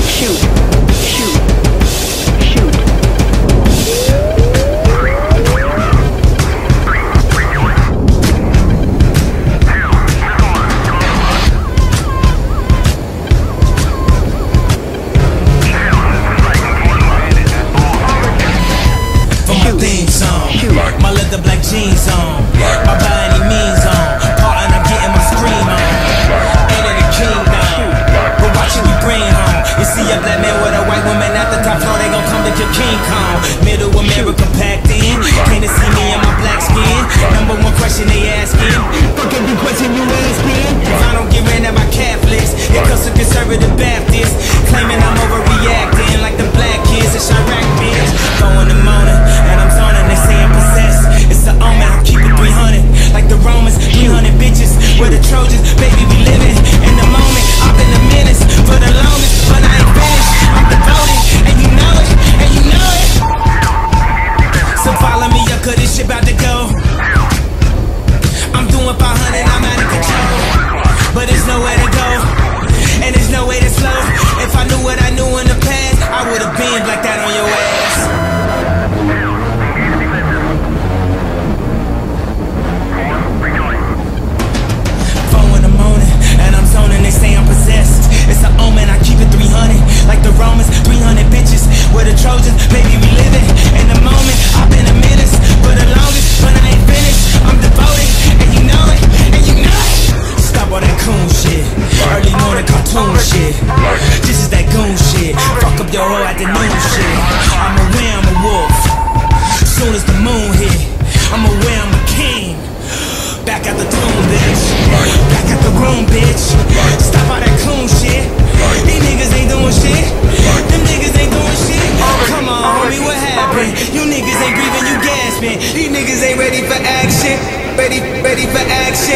Shoot. Shoot. Shoot. for my theme song. My leather black jeans on. My We're the Trojans, baby, we living in the moment. Up your whole afternoon shit. I'm aware I'm a wolf. Soon as the moon hit, I'm aware I'm a king. Back at the tomb, bitch. Back at the room, bitch. Stop all that coon shit. These niggas ain't doing shit. Them niggas ain't doing shit. Oh, come on, homie, what happened? You niggas ain't breathing, you gasping. These niggas ain't ready for action. Ready, ready for action,